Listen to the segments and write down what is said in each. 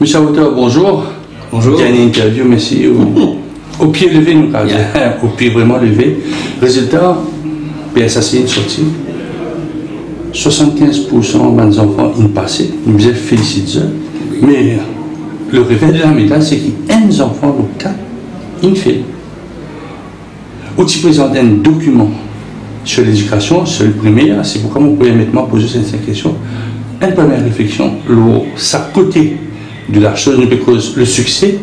Michel Auteur, bonjour. Bonjour. Il y a une interview, merci. Au, au pied levé, nous parlons. Au pied vraiment levé. Résultat, PSAC est sorti. 75% des enfants ont passé. Nous vous félicitons. Mais le réveil de la médaille, c'est des enfants au cas, ils fait. Où tu présentes un document sur l'éducation, sur le premier, c'est pourquoi mon premier maintenant poser cette question. Une première réflexion, ça côté de la chose ne peut causer le succès,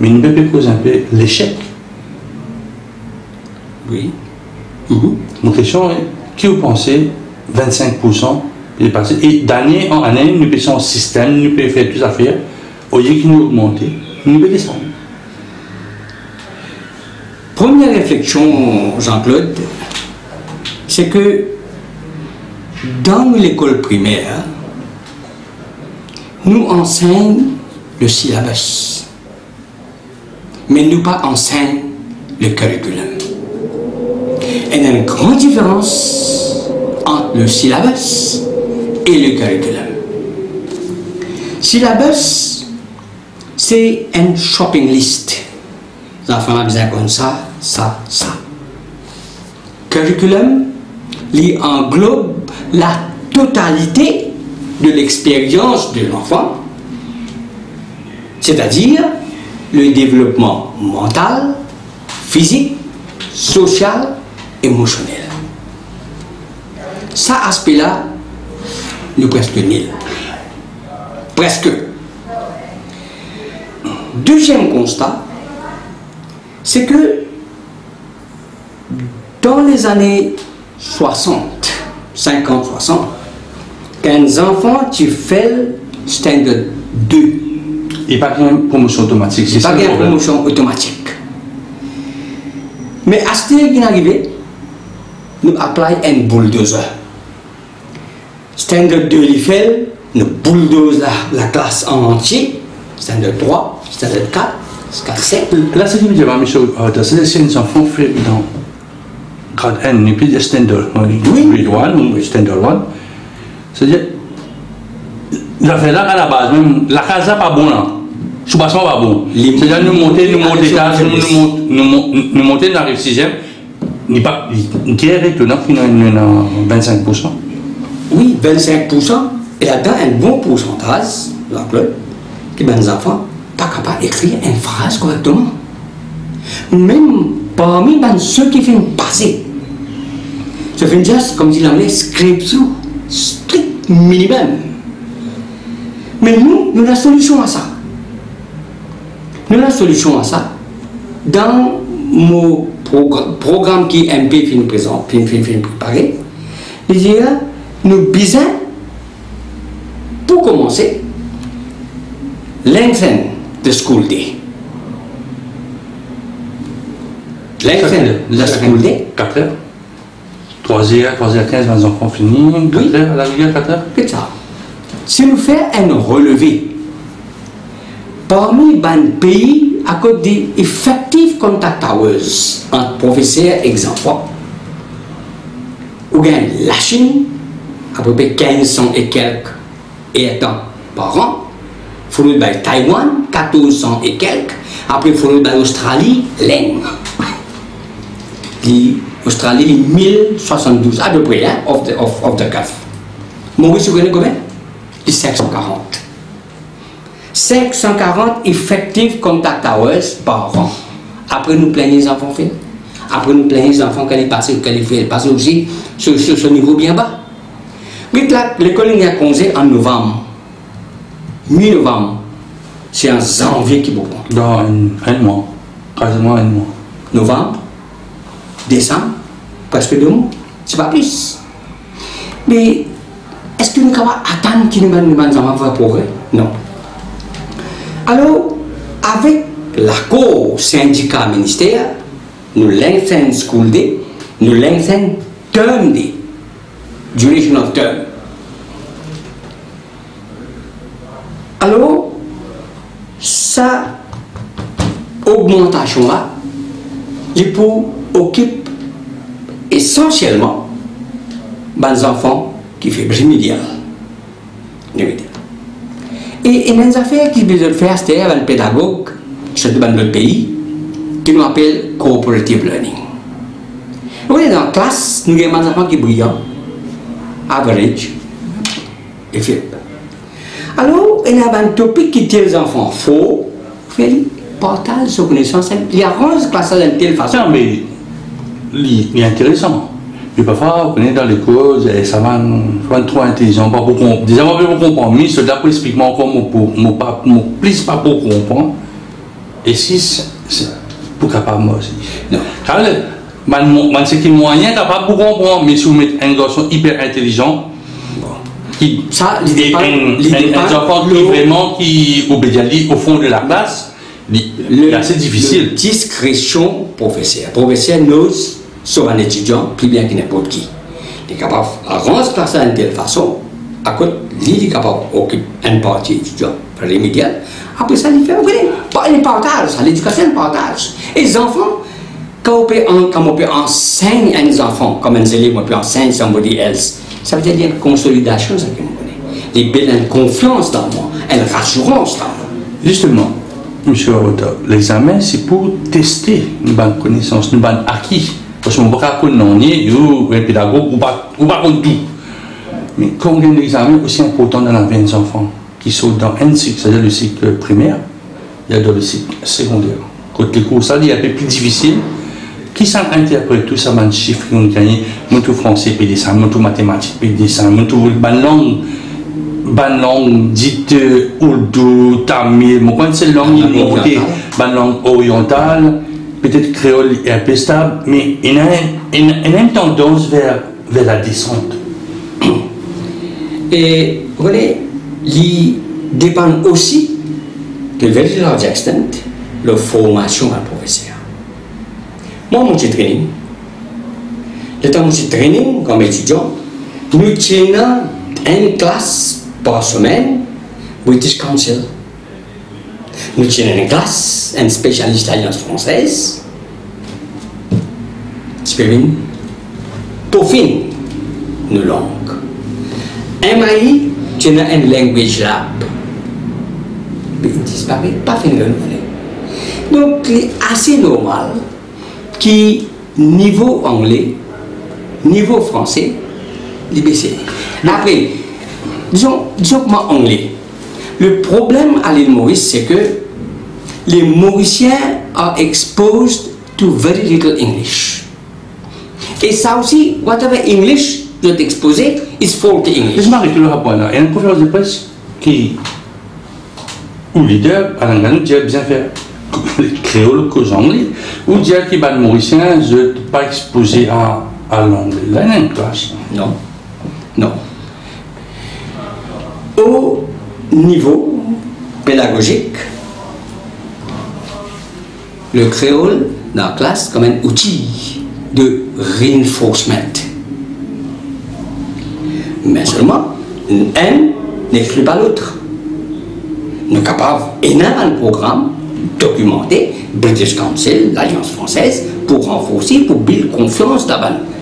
mais ne peut causer un peu l'échec. Oui. Mhm. Mon question est, qui vous pensez 25% et d'année en année, nous un système, nous pouvons faire tout à faire, au lieu qu'il nous augmente, nous pouvons descendre. Première réflexion, Jean-Claude, c'est que dans l'école primaire, nous enseignons le syllabus, mais nous pas enseignons le curriculum. il y a une grande différence entre le syllabus et le curriculum. Syllabus, c'est un shopping list. Les enfants ont besoin comme ça, ça, ça. Curriculum, il englobe la totalité de l'expérience de l'enfant, c'est-à-dire le développement mental, physique, social, émotionnel. Ça aspect-là, nous presque nul. Presque. Deuxième constat, c'est que dans les années 60, 50, 60, qu'un enfant tu fais standard 2. Il n'y a pas une promotion automatique. Il n'y a pas une promotion automatique. Mais à ce qui est arrivé, nous appelons un bulldozer. Standard 2, il fait, nous bulldoze la, la classe en entier. Standard 3, standard 4, standard 7. Là, c'est ce que je dis, Michel, c'est les enfants fait dans grade N, et puis standard, oui. grade 1 ou standard 1. C'est-à-dire, l'affaire là, à la base, même, la case n'est pas bonne. Soubassement pas bon. C'est-à-dire, nous monter, nous monter, nous monter, nous monter dans le 6 n'est pas, est étonnant, finalement, 25%. Oui, 25%. Et là-dedans, un bon pourcentage, Jean-Claude, qui ben, les enfants pas capables d'écrire une phrase correctement. Même parmi ben, ceux qui font passer. Ça fait juste, comme dit l'anglais, script through strict minimum. Mais nous, nous avons la solution à ça. Nous avons la solution à ça. Dans mon programme qui est MP fin présent, fin, fin, fin préparé, nous besoin, pour commencer, lengthen the school day. Lengthen the school day. 4 heures 3h, 3h15, les enfants finis, 4 oui. heures à la rigueur, 4 heures C'est ça. Si nous faisons un relevé, parmi les pays à cause des effective contact hours entre professeurs et ou bien la Chine, à peu près 1500 et quelques étant par an, followed by Taïwan, 1400 et quelques, après followed by Australie, l'Inde. Australie, 1072 à peu près, hein, of the, of, of the CAF. Maurice, vous connaissez combien? 540. 540 effective contact hours par an. Après, nous plaignons les enfants faits. Après, nous plaignons les enfants qu'elle est passée, qu'elle est passée aussi sur, sur, ce niveau bien bas. Mais là, l'école est congé en novembre. Mi-novembre. C'est en janvier qui vous Dans un, un mois. Quasiment un mois. Novembre décembre, presque deux mois, c'est pas plus. Mais est-ce que nous pouvons attendre qu'il nous demande un progrès Non. Alors, avec l'accord syndicat ministère, nous lengthen school day, nous lengthen term day, duration of term. Alors, ça augmentation là, pour occupe essentiellement les enfants qui font médias. Et il y a une affaire qui veut faire, c'était un pédagogue, je dans notre pays, qui nous appelle cooperative learning. Vous voyez, dans la classe, nous avons des enfants qui sont brillants, average et faibles. Alors, il y a un topic qui tient les enfants faux, fait partage de connaissances. Il y a 11 classes de telle façon. Non, mais il est intéressant. Mais parfois, on est dans les causes, et ça va, ça va trop intelligent, pas pour comprendre. Déjà, on peut comprendre, mais cela peut expliquer encore, pour, pour, pas, plus pas pour comprendre. Et si, c'est pour capable, moi aussi. Non. Car, c'est qui moyen capable pour comprendre, mais si vous mettez un garçon hyper intelligent, qui, ça, l'idée pas, un, enfant qui vraiment qui obéit au fond de la classe, c'est assez difficile. Le discrétion professeur. Professeur n'ose sur un étudiant plus bien que n'importe qui. Il est capable de ça de telle façon, à côté, il est capable d'occuper une partie étudiant rémédial. Après ça, il fait, vous un partage, l'éducation, partage. Et les enfants, quand on peut, quand on peut enseigner à des enfants, comme un élève, on peut enseigner somebody else, ça veut dire une consolidation, ça que vous connaissez. Il y a une confiance dans moi, une rassurance dans moi. Justement, Monsieur Rota, l'examen, c'est pour tester une bonne connaissance, une bonne acquis. Parce qu'on ne peut pas connaître un pédagogue ou pas, ou pas tout. Mais quand on a un examen aussi important dans la vie des enfants, qui sont dans un cycle, c'est-à-dire le cycle primaire, il y a dans le cycle secondaire. Les cours, ça, il est un peu plus difficile. Qui s'en interprète tout ça, les chiffres qu'on gagne, tout français, puis dessin, tout mathématiques, puis dessin, tout langue ban langue dite Tamil, moi c'est langue ban langue orientale, peut-être créole est un peu stable, mais il a, une tendance vers, la descente. Et vous voyez, il dépend aussi de large extent la formation d'un professeur. Moi, mon training, le temps de training comme étudiant, nous tenons une classe par semaine, British Council. Nous avons une classe, un spécialiste d'alliance française, Spirin, peaufine nos langues. MAI, tu as un language lab. Mais il disparaît, pas fait renouveler. Donc, c'est assez normal que niveau anglais, niveau français, l'IBC. Après, disons, disons moi anglais. Le problème à l'île Maurice, c'est que les Mauriciens are exposed to very little English. Et ça aussi, whatever English doit exposé, is faulty English. Je m'arrête le rapport là. Il y a une conférence de presse qui, où leader, à l'anglais, dit bien faire créole cause anglais, ou dire que les Mauriciens ne sont pas exposés à, à l'anglais. Là, il y a une classe. Non. Non au niveau pédagogique, le créole dans la classe comme un outil de reinforcement. Mais seulement, un n'exclut pas l'autre. Nous sommes capables un programme documenté, British Council, l'Alliance française, pour renforcer, pour build confiance dans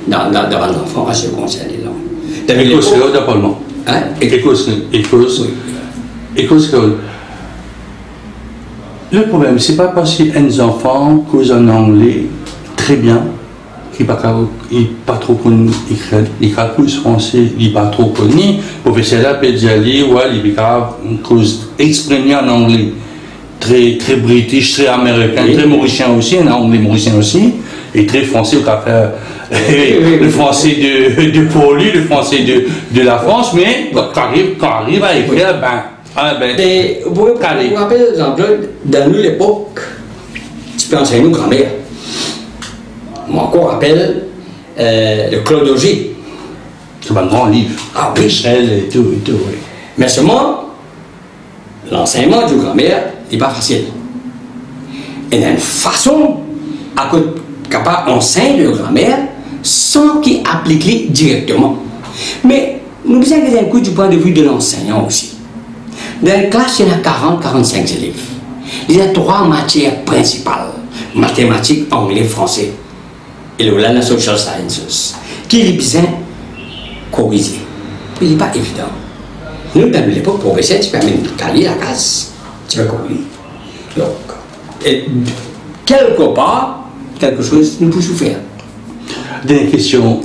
les enfants à ce concerne les langues. Hein? Écosse, Écosse, Écosse, le problème, c'est pas parce qu'il y a des enfants causent en anglais très bien, qui pas, pas trop connu, ils plus français, ils pas trop connu, professeur peut dire ouais, il cause exprimer en anglais, très, très british, très américain, très mauricien aussi, en anglais mauricien aussi, et très français au café le français de, de Poli, le français de, de la France, mais quand arrive, quand arrive à écrire, ben, ah, ben, Et vous vous rappelez, par exemple, dans nous l'époque, tu peux enseigner une grammaire. Moi encore rappelle euh, le Claude Auger. C'est un grand livre. Ah oui. et tout, et tout, oui. Mais seulement, l'enseignement du grammaire n'est pas facile. Il y a une façon à capable d'enseigner le grammaire sans qu'il applique directement. Mais nous besoin que un coup du point de vue de l'enseignant aussi. Dans une classe, il y a 40-45 élèves. Il y a trois matières principales. Mathématiques, anglais, français. Et le la social sciences. Qui est besoin corriger. Il n'est pas évident. Nous, dans l'époque professionnelle, tu peux même caler la case. Tu peux compris. Donc, quelque part, quelque chose nous pouvons faire. Dernière question.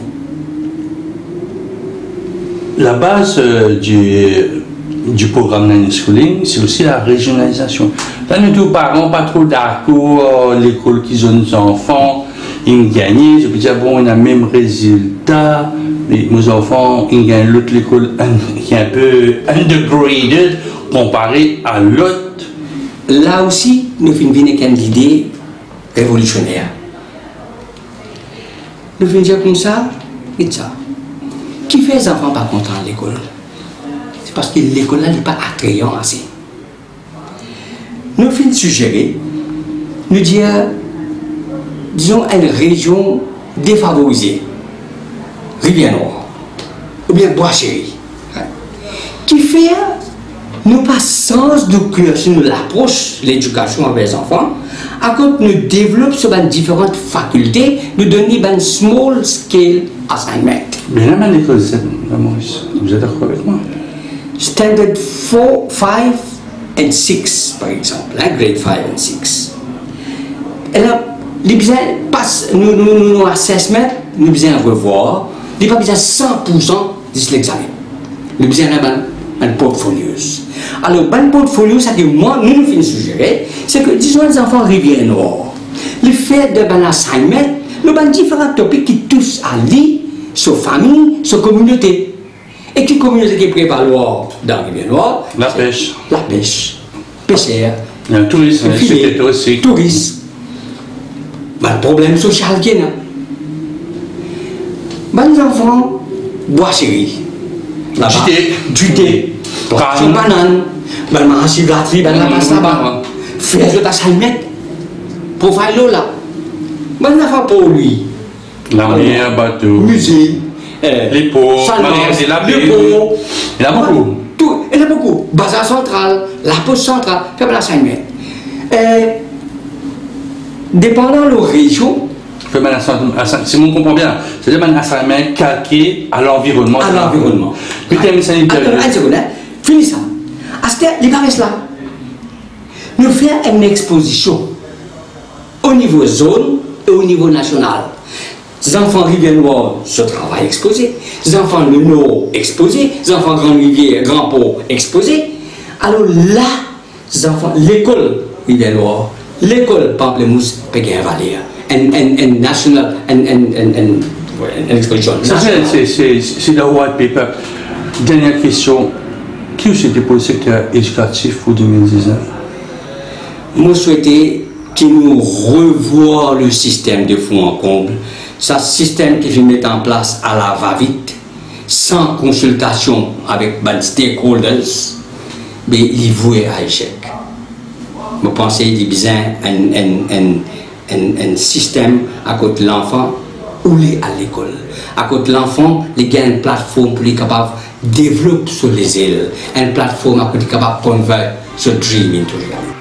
La base euh, du, du programme Nanny Schooling, c'est aussi la régionalisation. Là, nous, tous parents, pas trop d'accord, euh, l'école qui ont nos enfants, ils gagnent, je peux dire, bon, on a même résultat, mais nos enfants, ils gagnent l'autre l'école qui est un peu undergraded comparé à l'autre. Là aussi, nous finissons avec une idée révolutionnaire. Nous finissons comme ça, et ça. Qui fait les enfants pas contents à l'école? Parce que l'école n'est pas attrayant assez. Nous finissons suggérer, nous disons, une région défavorisée, Rivière-Nord, ou bien Bois-Chéri, qui fait nous pas sens de sur nous l'approche l'éducation avec les enfants, à cause nous développons sur différentes facultés, nous donnons un small scale assignment. Mais là, l'école, vous êtes d'accord avec moi? Standard 4, 5 et 6, par exemple, hein, grade 5 et 6. Et là, les besoins passent, nous, nous, nous, assessment, nous besoin revoir, nous pas besoin 100% de l'examen. Nous besoin un, un portfolio. Alors, un portfolio, ça que moi, nous nous suggérer, c'est que, disons, les enfants Rivière Nord, le fait de un assignment, nous avons différents topics qui touchent à lui, sa famille, sa communauté. Et quelle communauté qui prévaloir dans Nord La pêche. La pêche. A un tourisme, c'était aussi. Tourisme. Ben, le problème social qui est là. Ben, les enfants, bois chéri. Là-bas. Du thé. Du thé. Banane. Une banane. Manger gâterie, ben, la passe là-bas. Banane. Faire de ta salmette. Profile là. Ben, les enfants pour lui. La mer, bateau. Musée. Les pots, salon, magasin, la pots. Il y en a beaucoup. Tout, il y en a beaucoup. Bazar central, la poste centrale, dépendant de la région, Fait un assignment- assi- Si on comprend bien, c'est-à-dire un assignment calqué à l'environnement. à l'environnement. Puis mis ça une seconde, hein. Finis ça. Ce les paraissent là. Nous faisons une exposition au niveau zone et au niveau national. Les enfants Rivière Noire, ce travail exposé. Les enfants Le Nord exposé. Les enfants Grande Rivière, Grand Port exposé. Alors là, les enfants, l'école Rivière Noire, l'école Pamplemousse, Péguin Valère, une, une, une national, une exposition Ça, nationale. c'est- le white paper. Dernière question. Qui c'était pour le secteur éducatif pour 2019 Moi, souhaitais que nous revoions le système de fond en comble. Ce système qui mettre en place à la va-vite, sans consultation avec les stakeholders, mais il est voué à échec. Je pense qu'il y a besoin d'un un, un, un, un système à côté de l'enfant ou à l'école? À côté de l'enfant, il y a une plateforme pour les capables de développer sur les îles, une plateforme à côté capable de convertir ce dream into reality.